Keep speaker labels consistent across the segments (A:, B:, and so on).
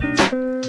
A: Música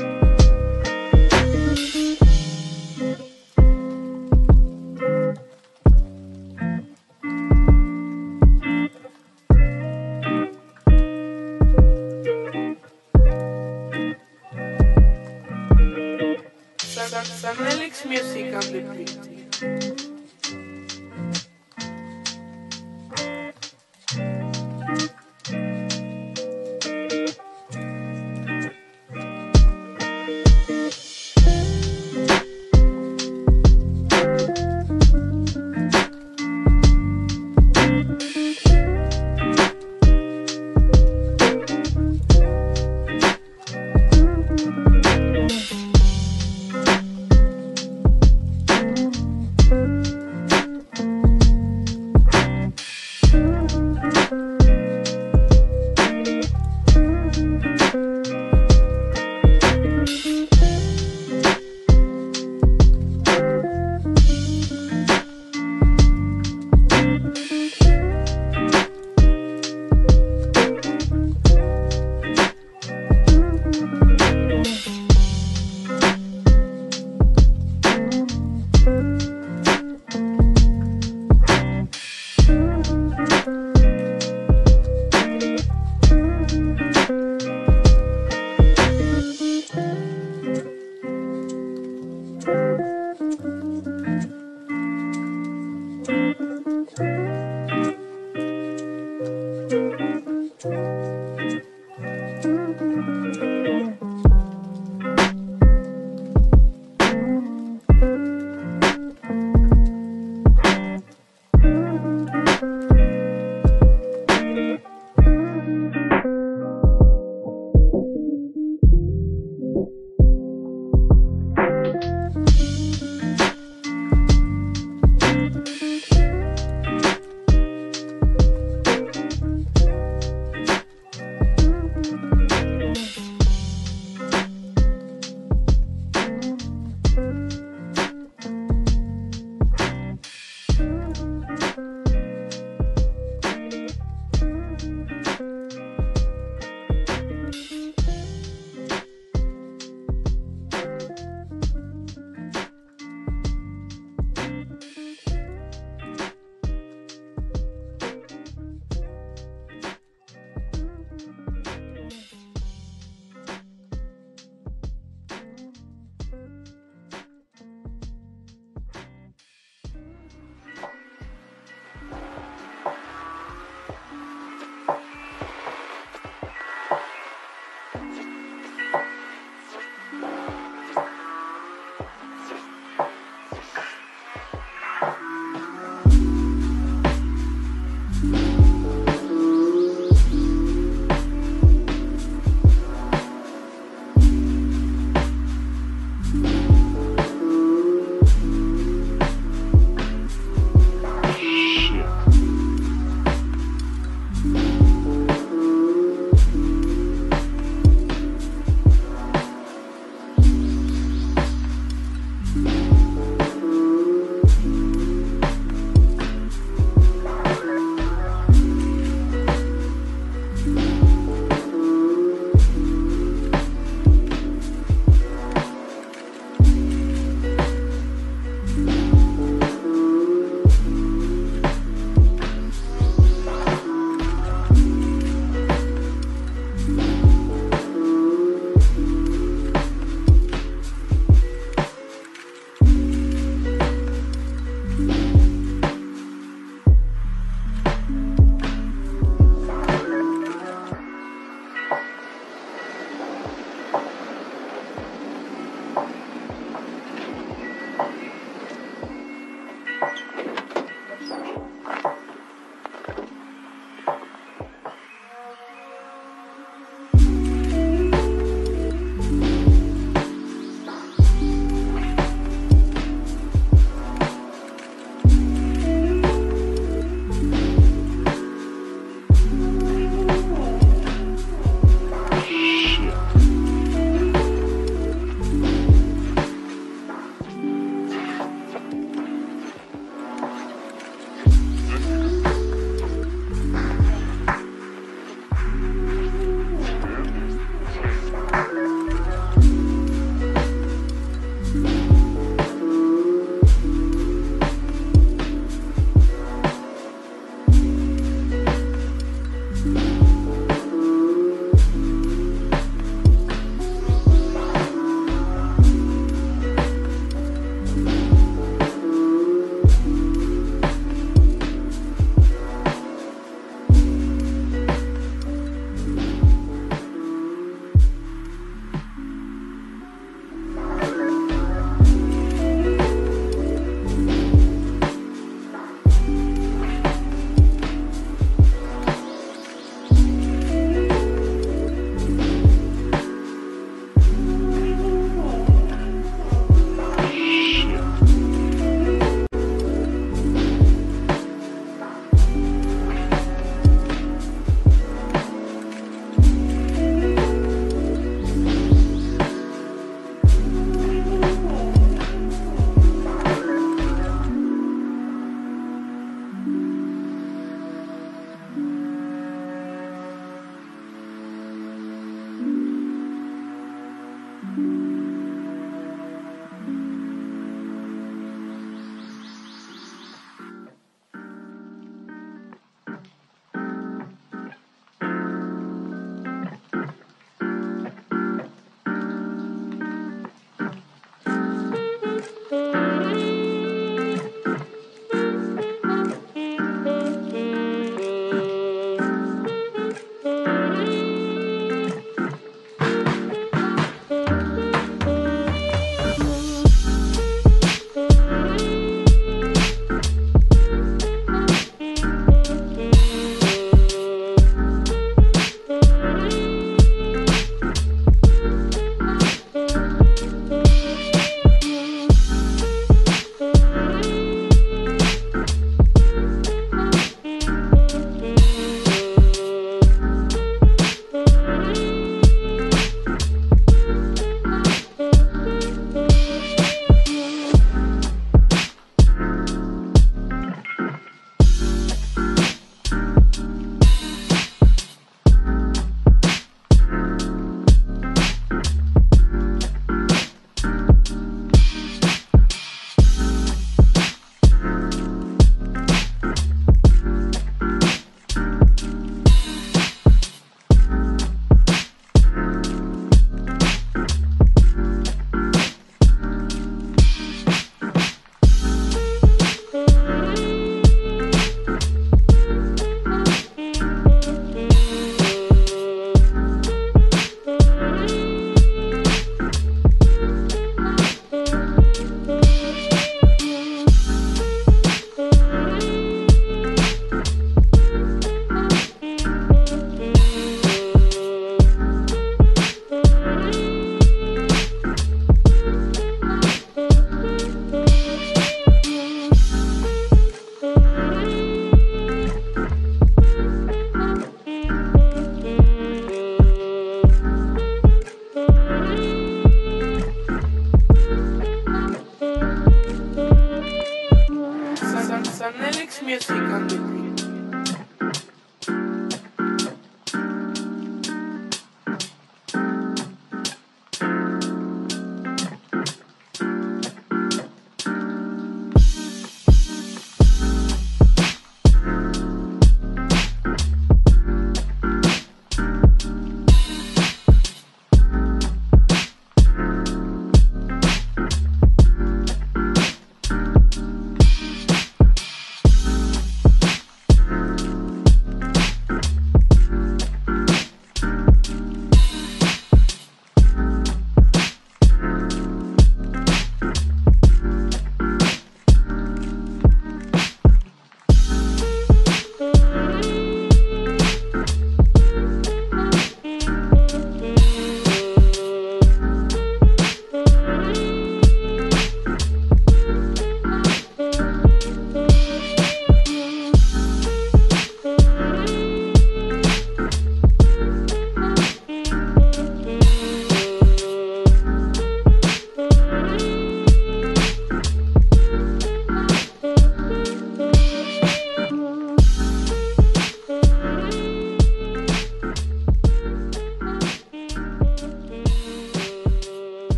A: you think I'm